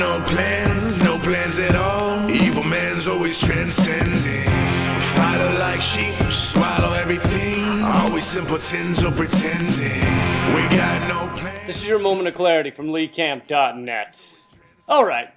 no plans, no plans at all. Evil man's always transcending. Fighter like sheep, swallow everything. Always simpletons or pretending. We got no plans. This is your moment of clarity from LeeCamp.net. Alright,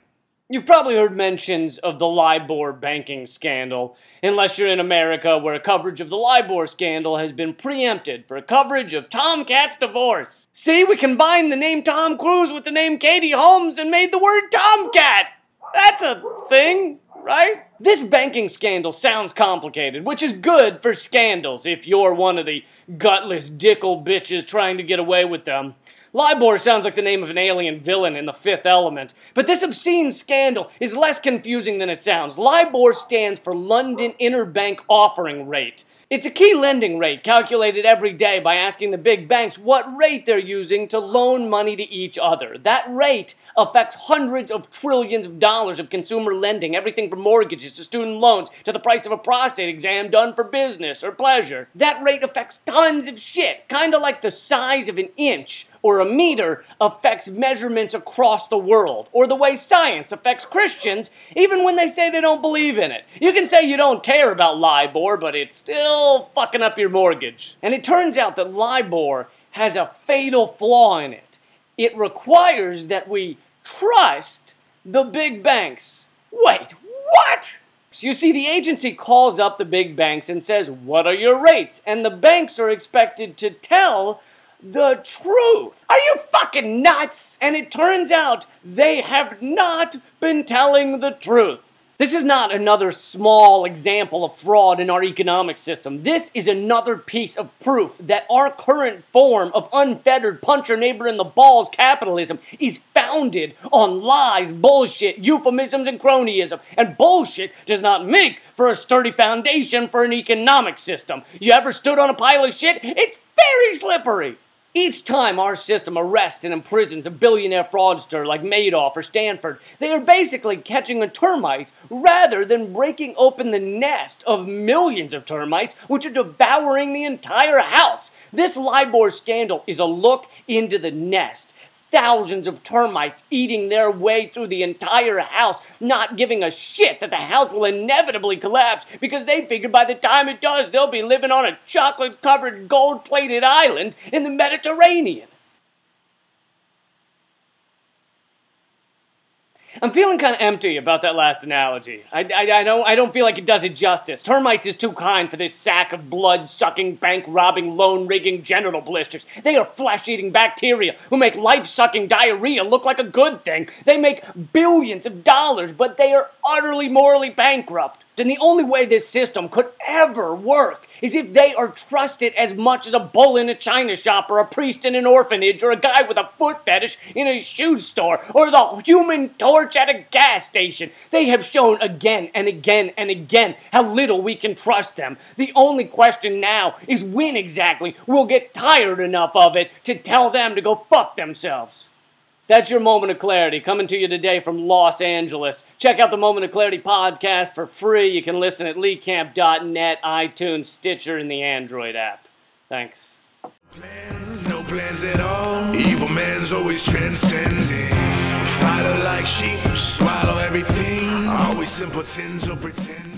you've probably heard mentions of the LIBOR banking scandal, unless you're in America where coverage of the LIBOR scandal has been preempted for coverage of Tom TomKat's divorce. See, we combined the name Tom Cruise with the name Katie Holmes and made the word TomKat! That's a thing, right? This banking scandal sounds complicated, which is good for scandals if you're one of the gutless dickle bitches trying to get away with them. LIBOR sounds like the name of an alien villain in the fifth element, but this obscene scandal is less confusing than it sounds. LIBOR stands for London Interbank Offering Rate. It's a key lending rate calculated every day by asking the big banks what rate they're using to loan money to each other. That rate affects hundreds of trillions of dollars of consumer lending, everything from mortgages to student loans to the price of a prostate exam done for business or pleasure. That rate affects tons of shit, kind of like the size of an inch or a meter affects measurements across the world, or the way science affects Christians, even when they say they don't believe in it. You can say you don't care about LIBOR, but it's still fucking up your mortgage. And it turns out that LIBOR has a fatal flaw in it. It requires that we trust the big banks. Wait, what? You see, the agency calls up the big banks and says, What are your rates? And the banks are expected to tell the truth. Are you fucking nuts? And it turns out they have not been telling the truth. This is not another small example of fraud in our economic system. This is another piece of proof that our current form of unfettered punch your neighbor in the balls capitalism is founded on lies, bullshit, euphemisms, and cronyism. And bullshit does not make for a sturdy foundation for an economic system. You ever stood on a pile of shit? It's very slippery. Each time our system arrests and imprisons a billionaire fraudster like Madoff or Stanford, they are basically catching a termite rather than breaking open the nest of millions of termites which are devouring the entire house. This LIBOR scandal is a look into the nest thousands of termites eating their way through the entire house, not giving a shit that the house will inevitably collapse because they figure by the time it does, they'll be living on a chocolate covered, gold plated island in the Mediterranean. I'm feeling kind of empty about that last analogy. I, I, I, don't, I don't feel like it does it justice. Termites is too kind for this sack of blood-sucking, bank-robbing, loan-rigging genital blisters. They are flesh-eating bacteria who make life-sucking diarrhea look like a good thing. They make billions of dollars, but they are utterly morally bankrupt. And the only way this system could ever work is if they are trusted as much as a bull in a china shop or a priest in an orphanage or a guy with a foot fetish in a shoe store or the human torch at a gas station. They have shown again and again and again how little we can trust them. The only question now is when exactly we'll get tired enough of it to tell them to go fuck themselves. That's your Moment of Clarity coming to you today from Los Angeles. Check out the Moment of Clarity podcast for free. You can listen at leecamp.net, iTunes, Stitcher, and the Android app. Thanks. Plans, no plans at all. Evil man's always transcending. Like sheep, swallow everything. Always or pretending.